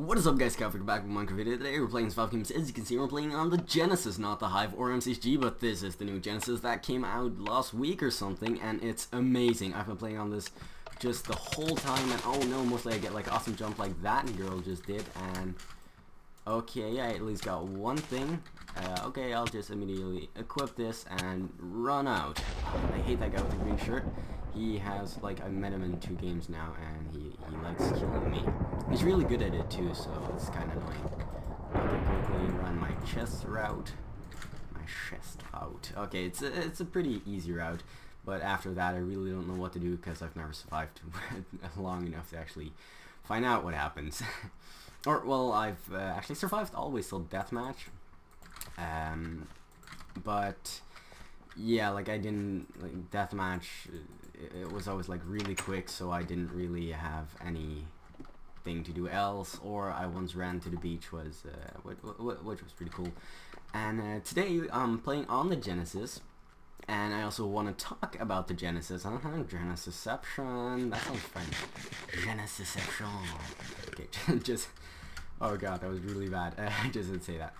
What is up guys, Calvin back with Minecraft video. Today we're playing Survival Games. As you can see, we're playing on the Genesis, not the Hive or MCSG, but this is the new Genesis that came out last week or something, and it's amazing. I've been playing on this just the whole time, and oh no, mostly I get like awesome jump like that girl just did, and okay, I at least got one thing. Uh, okay, I'll just immediately equip this and run out. I hate that guy with the green shirt. He has, like, I met him in two games now, and he, he likes killing me. He's really good at it, too, so it's kind of annoying. Okay, quickly run my chest route. My chest out. Okay, it's a, it's a pretty easy route, but after that, I really don't know what to do, because I've never survived long enough to actually find out what happens. or, well, I've uh, actually survived always till deathmatch. Um, but yeah, like I didn't like deathmatch. It, was always like really quick, so I didn't really have any thing to do else. Or I once ran to the beach, was uh, which, which was pretty cool. And uh, today I'm playing on the Genesis, and I also want to talk about the Genesis. Uh huh. Genesisception. That sounds French. Genesisception. Okay, just. Oh god, that was really bad. I just didn't say that.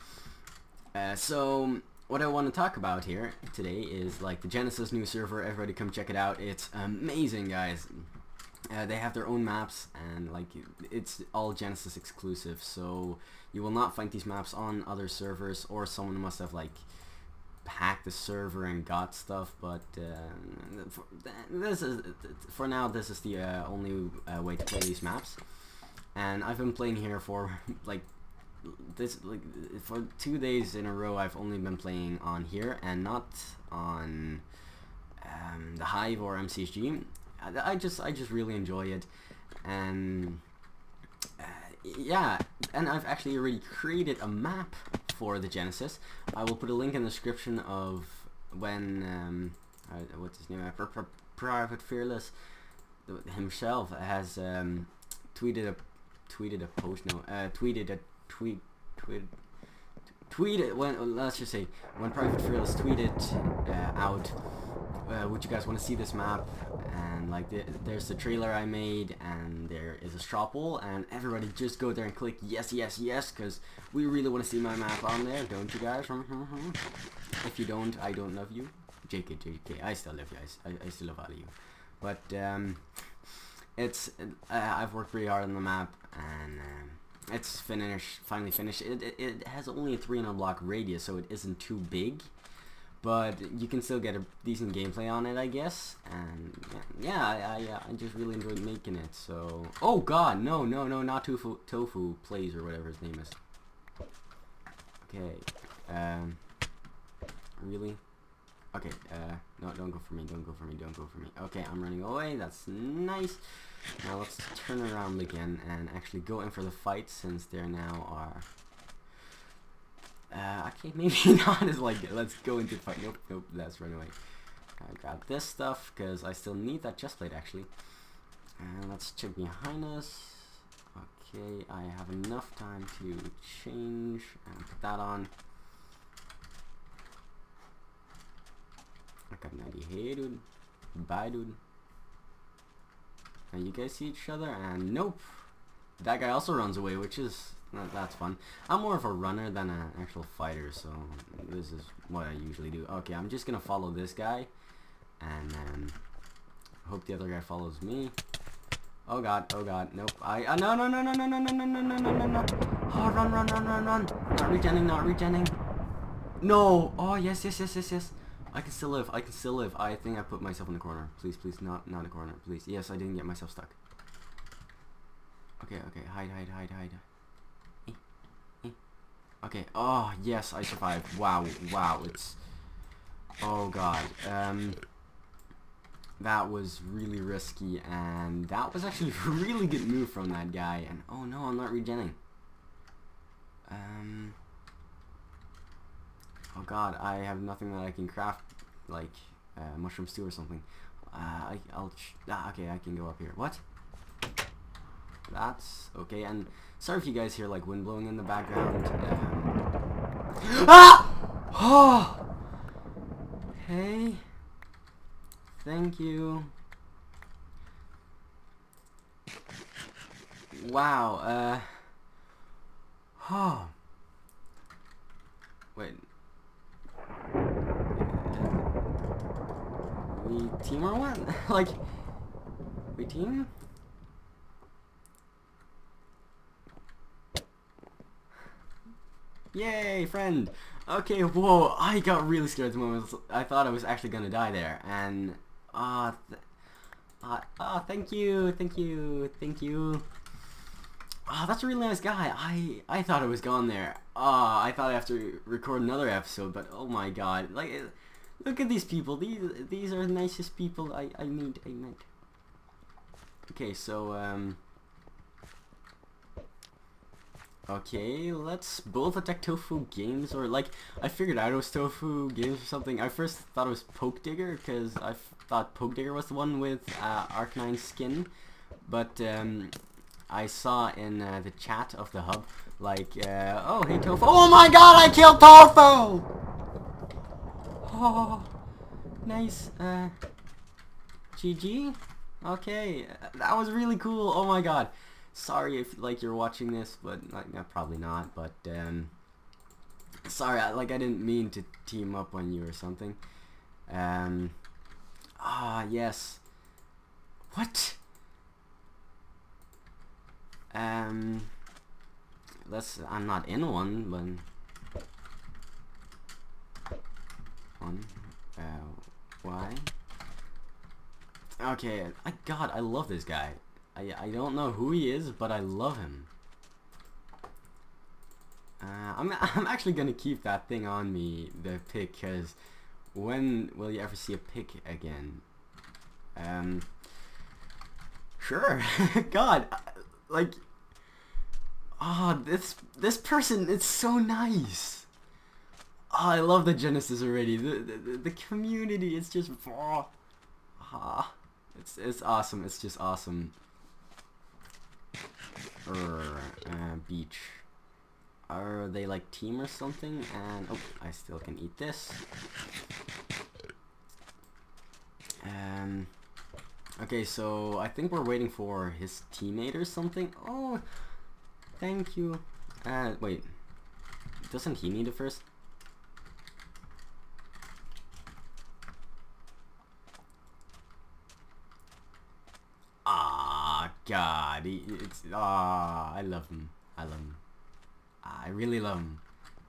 Uh, so what I want to talk about here today is like the Genesis new server. Everybody come check it out. It's amazing, guys. Uh, they have their own maps and like it's all Genesis exclusive. So you will not find these maps on other servers or someone must have like hacked the server and got stuff. But uh, for, this is for now. This is the uh, only uh, way to play these maps. And I've been playing here for like this like for two days in a row I've only been playing on here and not on um, the Hive or MCSG. I, I, just I just really enjoy it and uh, yeah and I've actually already created a map for the Genesis. I will put a link in the description of when um, uh, what's his name uh, Private Fearless himself has um, tweeted a tweeted a post no uh, tweeted a tweet tweet tweeted when let's just say when Private Fearless tweeted uh, out uh, would you guys want to see this map? And like the, there's the trailer I made and there is a poll and everybody just go there and click yes yes yes because we really want to see my map on there don't you guys? If you don't I don't love you. JK JK I still love you I, I still love all of you. But um, it's I've worked pretty hard on the map and um, it's finished, finally finished. It, it, it has only a 300 block radius, so it isn't too big. But you can still get a decent gameplay on it, I guess. And yeah, I, I, uh, I just really enjoyed making it. So, oh god, no, no, no, not Tofu, Tofu Plays or whatever his name is. Okay, um, really? Okay, uh, no, don't go for me, don't go for me, don't go for me. Okay, I'm running away, that's nice. Now let's turn around again and actually go in for the fight since there now are... Uh, okay, maybe not as like, let's go into fight. Nope, nope, let's run away. I grab this stuff because I still need that chest plate actually. And let's check behind us. Okay, I have enough time to change and put that on. 90 hey dude. Bye dude. And you guys see each other and nope. That guy also runs away which is that's fun. I'm more of a runner than an actual fighter so this is what I usually do. Okay I'm just gonna follow this guy and then hope the other guy follows me. Oh god, oh god, nope. I uh, no no no no no no no no no no no no no Oh run run run run run Not regenning, not regenning. No! Oh yes yes yes yes yes I can still live. I can still live. I think I put myself in the corner. Please, please, not not a corner. Please. Yes, I didn't get myself stuck. Okay, okay. Hide, hide, hide, hide. Eh, eh. Okay. Oh, yes, I survived. Wow, wow. It's... Oh, God. Um... That was really risky, and that was actually a really good move from that guy. And, oh no, I'm not regenning. Um... Oh god, I have nothing that I can craft, like, uh, mushroom stew or something. Uh, I, will ah, okay, I can go up here. What? That's okay, and sorry if you guys hear, like, wind blowing in the background. Um, ah! Oh! Okay. Thank you. Wow, uh... Oh. Wait. We team or what? like, we team? Yay, friend! Okay, whoa, I got really scared the moment. I thought I was actually gonna die there, and, ah, uh, th uh, uh, thank you, thank you, thank you. Ah, that's a really nice guy. I I thought I was gone there. Ah, I thought I have to record another episode, but oh my god, like, look at these people. These these are the nicest people I I meet. I met. Okay, so um. Okay, let's both attack Tofu Games, or like, I figured out it was Tofu Games or something. I first thought it was Poke Digger, because I thought Poke Digger was the one with uh, Arcanine skin, but um, I saw in uh, the chat of the hub, like, uh, oh, hey Tofu, oh my god, I killed Tofu! Oh, nice, uh, GG? Okay, that was really cool, oh my god sorry if like you're watching this, but like no, probably not. But um, sorry, I, like I didn't mean to team up on you or something. Um, ah yes. What? Um, let's. I'm not in one, but one. Uh, why? Okay, I God, I love this guy. I, I don't know who he is, but I love him. Uh, I'm, I'm actually gonna keep that thing on me, the pick, because when will you ever see a pick again? Um, sure. God, like, oh, this this person, it's so nice. Oh, I love the Genesis already. The the, the community, it's just, oh, ah, it's it's awesome. It's just awesome or uh, beach. Are they like team or something? And oh, I still can eat this. Um. Okay, so I think we're waiting for his teammate or something. Oh, thank you. Uh, wait. Doesn't he need it first? God, he, it's ah, I love him. I love him. I really love him.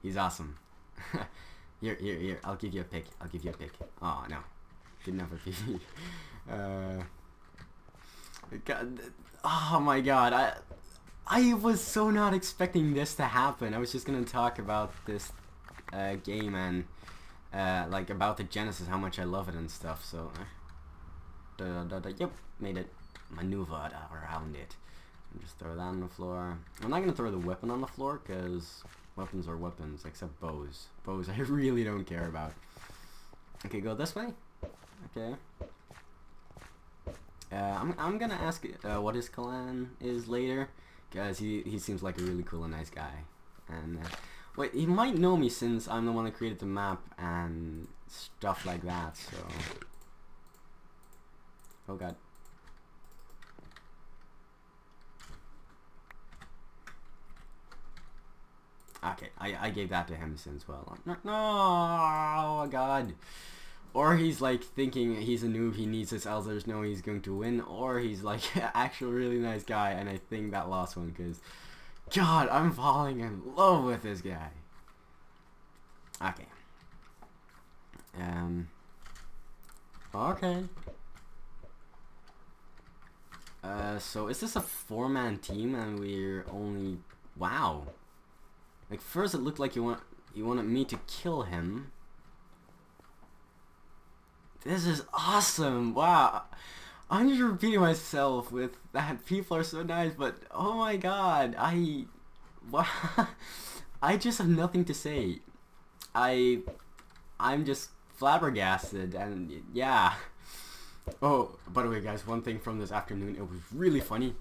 He's awesome. here, here, here. I'll give you a pick. I'll give you a pick. Oh no, good enough for uh, God, oh my God, I, I was so not expecting this to happen. I was just gonna talk about this uh, game and uh, like about the Genesis, how much I love it and stuff. So, da, da, da, yep, made it maneuvered around it. And just throw that on the floor. I'm not going to throw the weapon on the floor because weapons are weapons, except bows. Bows I really don't care about. Okay, go this way. Okay. Uh, I'm, I'm gonna ask uh, what his clan is later, because he, he seems like a really cool and nice guy. And, uh, wait, he might know me since I'm the one that created the map and stuff like that, so... Oh god. Okay, I, I gave that to him since well. No, no, oh god. Or he's like thinking he's a noob, he needs his Elders, know he's going to win. Or he's like actual really nice guy, and I think that last one because, God, I'm falling in love with this guy. Okay. Um. Okay. Uh, so is this a four-man team and we're only... Wow. Like first it looked like you want you wanted me to kill him. This is awesome! Wow. I'm just repeating myself with that people are so nice, but oh my god, I wow, I just have nothing to say. I I'm just flabbergasted and yeah. Oh, by the way guys, one thing from this afternoon, it was really funny.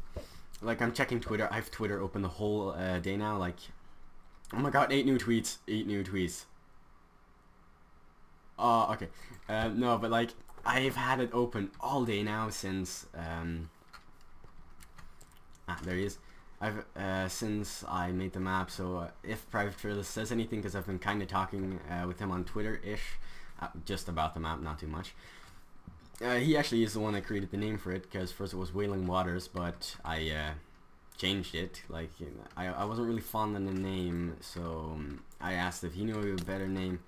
Like I'm checking Twitter, I have Twitter open the whole uh, day now, like Oh my god, eight new tweets. Eight new tweets. Oh, okay. Uh, no, but like, I've had it open all day now since, um... Ah, there he is. I've uh, since I made the map, so uh, if Private Fearless says anything, because I've been kind of talking uh, with him on Twitter-ish, uh, just about the map, not too much. Uh, he actually is the one that created the name for it, because first it was Wailing Waters, but I uh, changed it. Like, you know, I, I wasn't really fond of the name, so um, I asked if he knew a better name,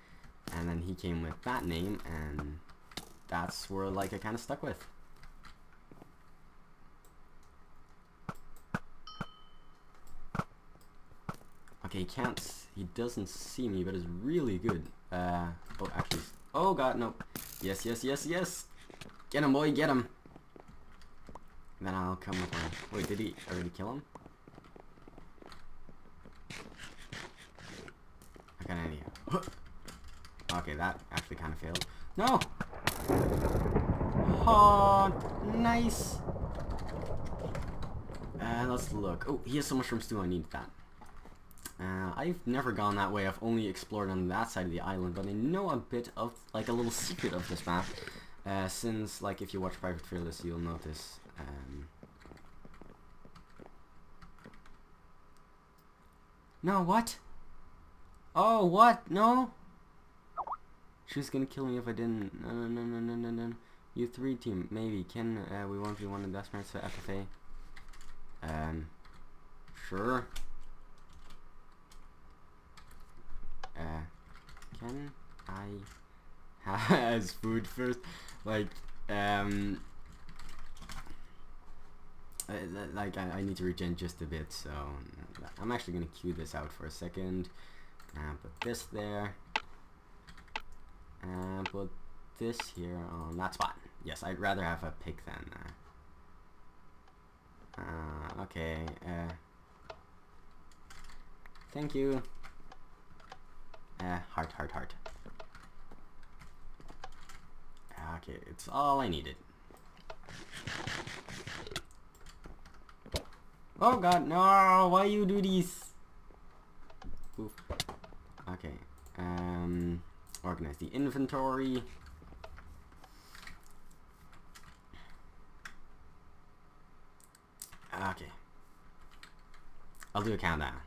and then he came with that name, and that's where like I kind of stuck with. Okay, he can't, he doesn't see me, but it's really good. Uh, oh, actually, oh god, no. Yes, yes, yes, yes. Get him, boy, get him. Then I'll come with my, wait, did he already kill him? I got an idea. Okay, that actually kind of failed. No! Oh, nice! Uh, let's look. Oh, he has so much from stew, I need that. Uh, I've never gone that way. I've only explored on that side of the island, but I know a bit of, like, a little secret of this map. Uh, since, like, if you watch Private Fearless, you'll notice. Um, no, what? Oh, what? No? She was gonna kill me if I didn't. No, no, no, no, no, no. No. You three team, maybe. Can uh, we won't be one of the best mates for FFA? Um, sure. Uh, can I has food first? Like, um, uh, like I, I need to regen just a bit, so I'm actually gonna queue this out for a second. And put this there. And put this here on that spot. Yes, I'd rather have a pick than. Uh, uh, okay. Uh, thank you. Uh, heart, heart, heart. Okay, it's all I needed. Oh god, no! Why you do these? Oof. Okay. Um, organize the inventory. Okay. I'll do a countdown.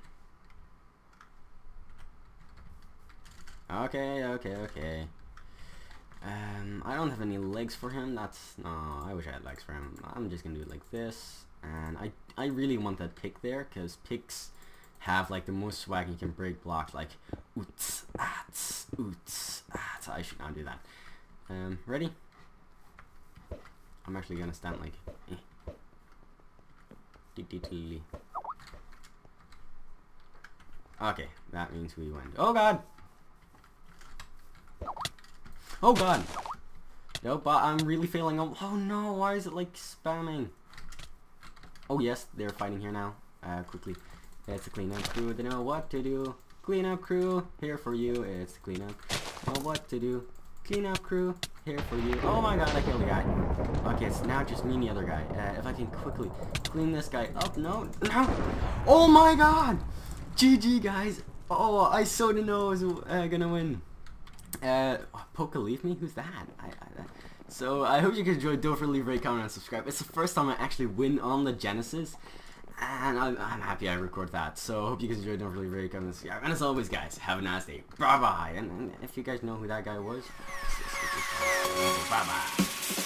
Okay, okay, okay. Um, I don't have any legs for him. That's no. I wish I had legs for him. I'm just gonna do it like this, and I I really want that pick there because picks have like the most swag. You can break blocks like oots, ats, oots, ats. I should not do that. Um, ready? I'm actually gonna stand like. Eh. Okay, that means we went. Oh god! Oh god! Nope, I'm really failing. Oh no, why is it like spamming? Oh yes, they're fighting here now. Uh, quickly. It's a cleanup crew, they know what to do. Cleanup crew, here for you. It's the cleanup. Know what to do. Cleanup crew, here for you. Oh my god, I killed a guy. Okay, it's now just me and the other guy. Uh, if I can quickly clean this guy up. No, no. Oh my god! GG, guys. Oh, I so didn't know I was uh, gonna win. Uh, leave me? Who's that? I, I, so I hope you guys enjoyed. Don't forget to leave a rate, comment, and subscribe. It's the first time I actually win on the Genesis. And I'm, I'm happy I record that. So I hope you guys enjoyed. Don't forget to leave a rate, comment, and subscribe. And as always, guys, have a nice day. Bye-bye. And, and if you guys know who that guy was, bye-bye.